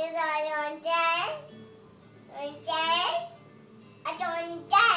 is I on chance, on chance, I don't chance.